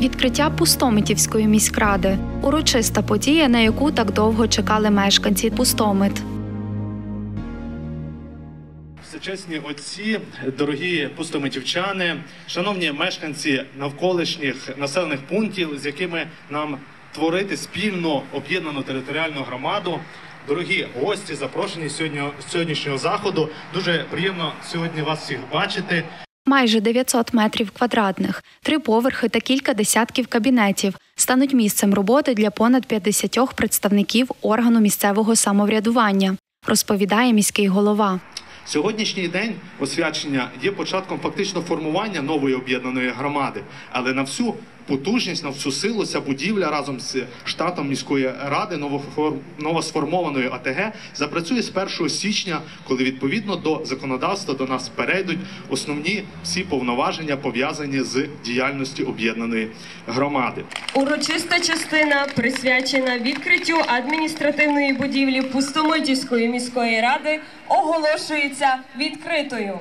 Відкриття Пустомитівської міськради урочиста подія, на яку так довго чекали мешканці Пустомит. Всечесні отці, дорогі пустомитівчани, шановні мешканці навколишніх населених пунктів, з якими нам творити спільну об'єднану територіальну громаду. Дорогі гості, запрошені сьогодні сьогоднішнього заходу. Дуже приємно сьогодні вас всіх бачити. Майже 900 метрів квадратних, три поверхи та кілька десятків кабінетів стануть місцем роботи для понад 50 представників органу місцевого самоврядування, розповідає міський голова. Сьогоднішній день освячення є початком фактично формування нової об'єднаної громади, але на всю потужність, на всю силу ця будівля разом з штатом міської ради новосформованої АТГ запрацює з 1 січня, коли відповідно до законодавства до нас перейдуть основні всі повноваження пов'язані з діяльністю об'єднаної громади. Урочиста частина присвячена відкриттю адміністративної будівлі Пустомитівської міської ради оголошується відкритою.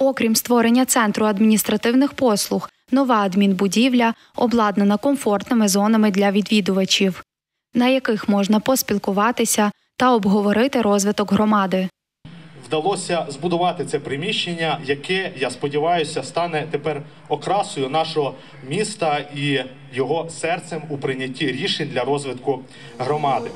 Окрім створення центру адміністративних послуг, нова адмінбудівля обладнана комфортними зонами для відвідувачів, на яких можна поспілкуватися та обговорити розвиток громади. вдалося збудувати це приміщення, яке я сподіваюся стане тепер окрасою нашого міста і його серцем у прийнятті рішень для розвитку громади.